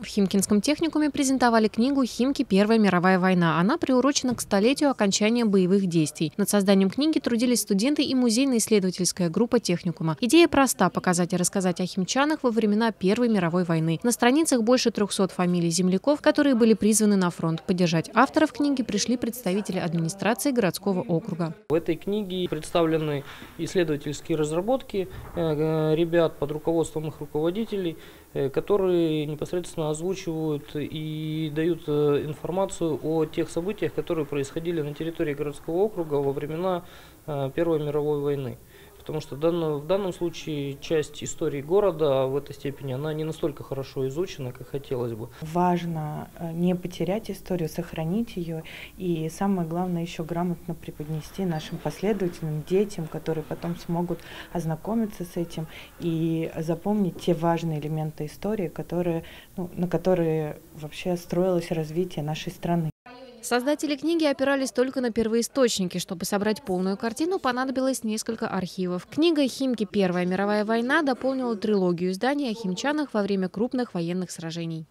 В Химкинском техникуме презентовали книгу «Химки. Первая мировая война». Она приурочена к столетию окончания боевых действий. Над созданием книги трудились студенты и музейно-исследовательская группа техникума. Идея проста – показать и рассказать о химчанах во времена Первой мировой войны. На страницах больше 300 фамилий земляков, которые были призваны на фронт. Поддержать авторов книги пришли представители администрации городского округа. В этой книге представлены исследовательские разработки э, э, ребят под руководством их руководителей, э, которые непосредственно озвучивают и дают э, информацию о тех событиях, которые происходили на территории городского округа во времена э, Первой мировой войны. Потому что в данном случае часть истории города в этой степени она не настолько хорошо изучена, как хотелось бы. Важно э, не потерять историю, сохранить ее и самое главное еще грамотно преподнести нашим последовательным детям, которые потом смогут ознакомиться с этим и запомнить те важные элементы истории, которые, ну, на которые вообще строилось развитие нашей страны. Создатели книги опирались только на первоисточники. Чтобы собрать полную картину, понадобилось несколько архивов. Книга «Химки. Первая мировая война» дополнила трилогию изданий о химчанах во время крупных военных сражений.